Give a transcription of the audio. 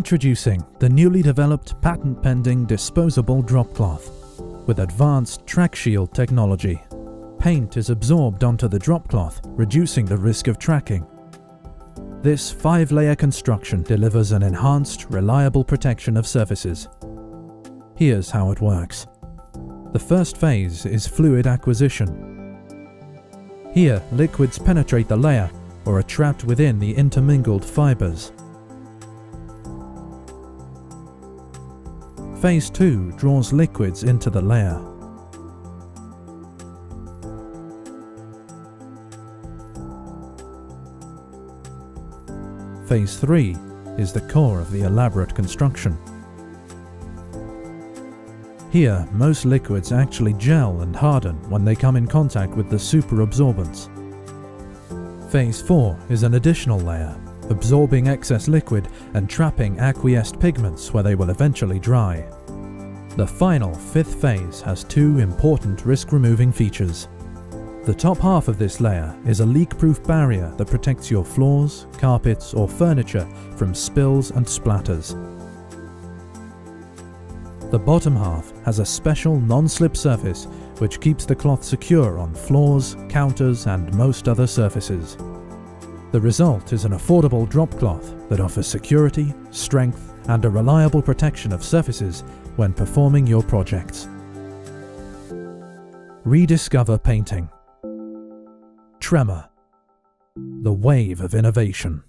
Introducing the newly developed patent-pending disposable drop cloth. With advanced TrackShield technology, paint is absorbed onto the drop cloth, reducing the risk of tracking. This five-layer construction delivers an enhanced, reliable protection of surfaces. Here's how it works. The first phase is fluid acquisition. Here, liquids penetrate the layer or are trapped within the intermingled fibers. Phase 2 draws liquids into the layer. Phase 3 is the core of the elaborate construction. Here, most liquids actually gel and harden when they come in contact with the superabsorbents. Phase 4 is an additional layer, absorbing excess liquid and trapping aqueous pigments where they will eventually dry. The final, fifth phase has two important risk-removing features. The top half of this layer is a leak-proof barrier that protects your floors, carpets or furniture from spills and splatters. The bottom half has a special non-slip surface which keeps the cloth secure on floors, counters and most other surfaces. The result is an affordable drop cloth that offers security, strength and a reliable protection of surfaces when performing your projects. Rediscover painting. Tremor. The wave of innovation.